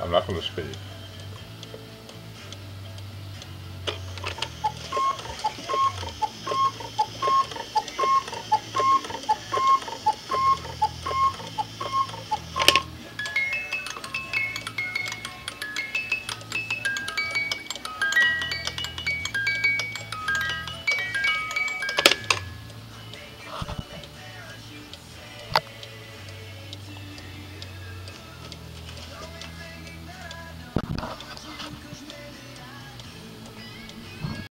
I'm not gonna speak.